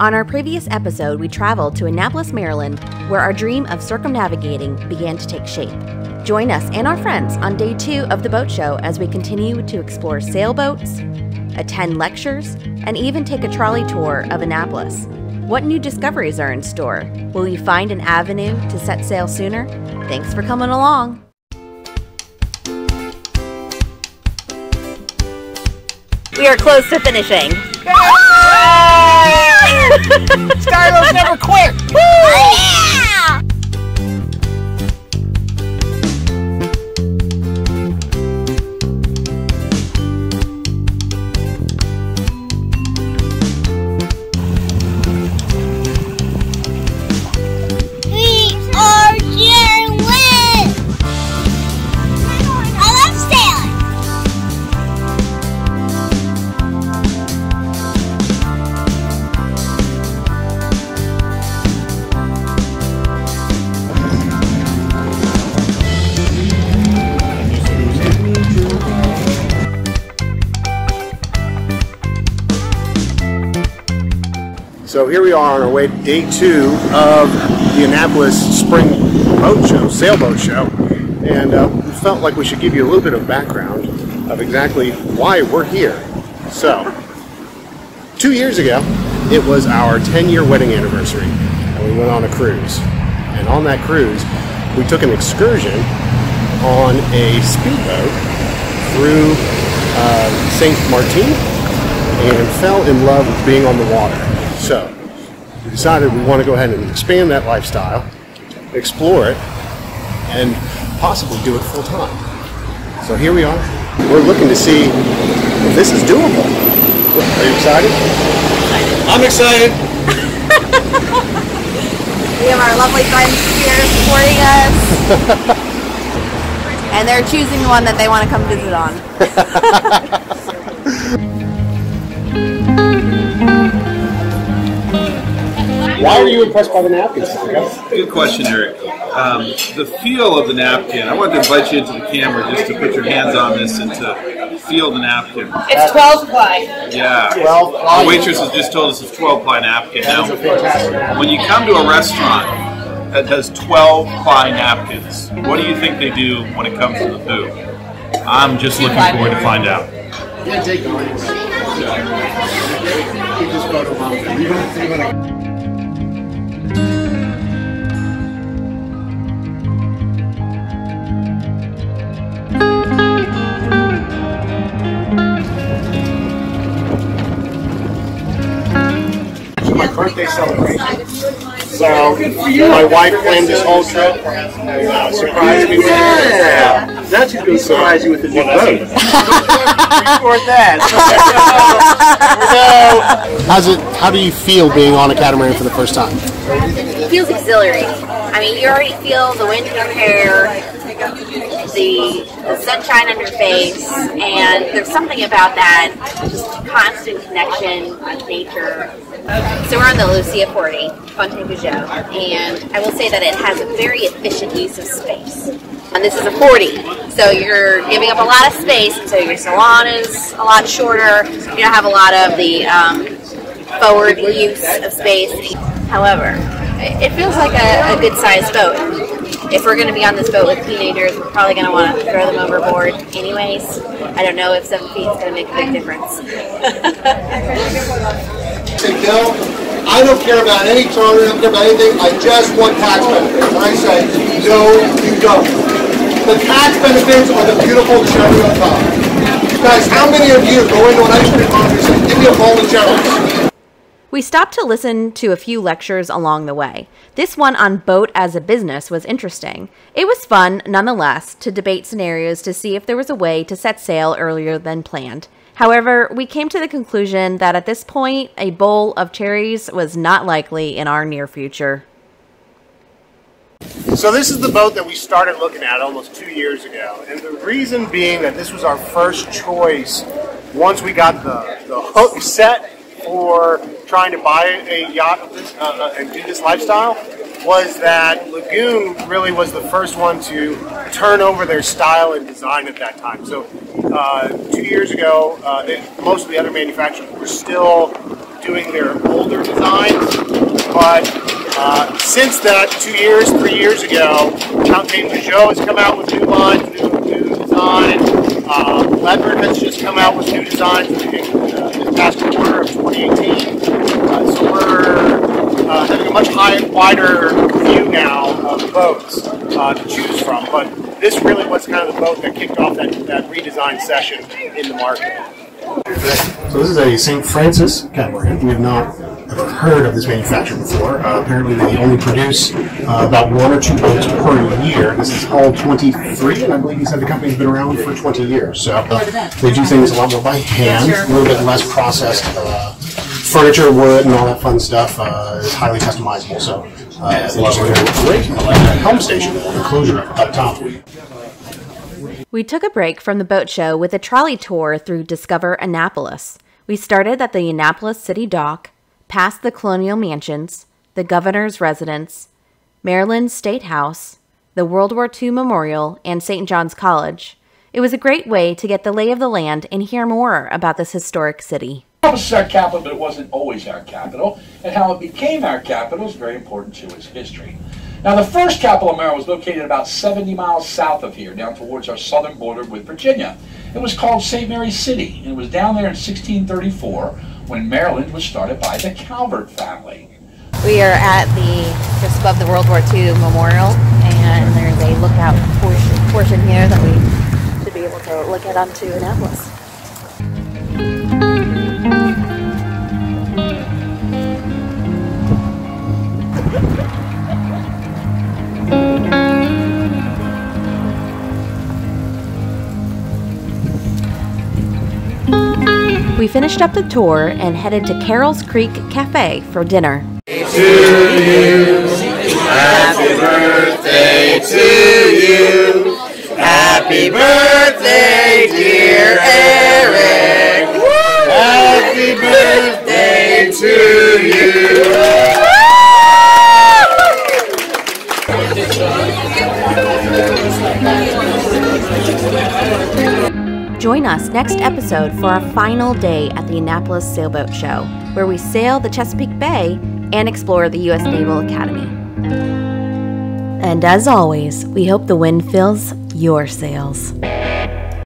On our previous episode, we traveled to Annapolis, Maryland, where our dream of circumnavigating began to take shape. Join us and our friends on day two of the boat show as we continue to explore sailboats, attend lectures, and even take a trolley tour of Annapolis. What new discoveries are in store? Will you find an avenue to set sail sooner? Thanks for coming along. We are close to finishing. So here we are on our way to day two of the Annapolis Spring Boat Show, Sailboat Show, and uh, felt like we should give you a little bit of background of exactly why we're here. So, two years ago, it was our 10-year wedding anniversary, and we went on a cruise. And on that cruise, we took an excursion on a speedboat through uh, Saint Martin and fell in love with being on the water. So we decided we want to go ahead and expand that lifestyle, explore it, and possibly do it full time. So here we are. We're looking to see if this is doable. Are you excited? I'm excited. We have our lovely friends here supporting us. and they're choosing the one that they want to come visit on. Why are you impressed by the napkins? Good question, Erik. Um, the feel of the napkin. I wanted to invite you into the camera just to put your hands on this and to feel the napkin. It's 12 ply. Yeah. Well, the waitress has just told us it's 12 ply napkin. That is Now, fantastic when you come to a restaurant that does 12 ply napkins, what do you think they do when it comes to the food? I'm just looking forward to find out. my birthday celebration. So my wife planned this whole trip and uh, surprised me with it. Yeah, that's who's going to surprise you with the new boat. Record that. so, how's it? How do you feel being on a catamaran for the first time? It feels exhilarating. I mean, you already feel the wind in your hair, the, the sunshine on your face, and there's something about that just constant connection with nature. So we're on the Lucia 40, Fountaine Pajot, and I will say that it has a very efficient use of space. And this is a 40, so you're giving up a lot of space, so your salon is a lot shorter. You don't have a lot of the um, forward use of space. However, it feels like a, a good sized boat. If we're going to be on this boat with teenagers, we're probably going to want to throw them overboard anyways. I don't know if seven feet is going to make a big difference. I don't care about any charter, I don't care about anything, I just want tax benefits. And I say, no, you don't. The tax benefits are the beautiful cherry on top. Guys, how many of you go into an ice cream parlor and say, give me a bowl of cherries? We stopped to listen to a few lectures along the way. This one on boat as a business was interesting. It was fun, nonetheless, to debate scenarios to see if there was a way to set sail earlier than planned. However, we came to the conclusion that at this point, a bowl of cherries was not likely in our near future. So this is the boat that we started looking at almost two years ago, and the reason being that this was our first choice once we got the, the hook set for trying to buy a yacht uh, and do this lifestyle was that Lagoon really was the first one to turn over their style and design at that time. So uh, two years ago, uh, they, most of the other manufacturers were still doing their older design, But uh, since that, two years, three years ago, Captain Pajot has come out with new lines, new, new design. Uh, Leopard has just come out with new designs in the past quarter of 2018. Uh, so we're uh, having a much higher, wider view now of boats uh, to choose from. But this really was kind of the boat that kicked off that, that redesign session in the market. So this is a St. Francis catamaran. We have not ever heard of this manufacturer before. Uh, apparently they only produce uh, about one or two boats per year. This is Hull 23, and I believe he said the company's been around for 20 years. So uh, they do things a lot more by hand, a little bit less processed. Furniture, wood, and all that fun stuff uh, is highly customizable. So uh, it's a great. I like that helm station enclosure up top. We took a break from the boat show with a trolley tour through Discover Annapolis. We started at the Annapolis City Dock, past the Colonial Mansions, the Governor's Residence, Maryland State House, the World War II Memorial, and St. John's College. It was a great way to get the lay of the land and hear more about this historic city. Is our capital, but it wasn't always our capital, and how it became our capital is very important to its history. Now, the first capital of Maryland was located about 70 miles south of here, down towards our southern border with Virginia. It was called St. Mary's City, and it was down there in 1634 when Maryland was started by the Calvert family. We are at the just above the World War II Memorial, and there's a lookout portion, portion here that we should be able to look at onto Annapolis. We finished up the tour and headed to Carrol's Creek Cafe for dinner. Happy birthday, dear Erik. Us next episode for our final day at the Annapolis Sailboat Show, where we sail the Chesapeake Bay and explore the U.S. Naval Academy. And as always, we hope the wind fills your sails.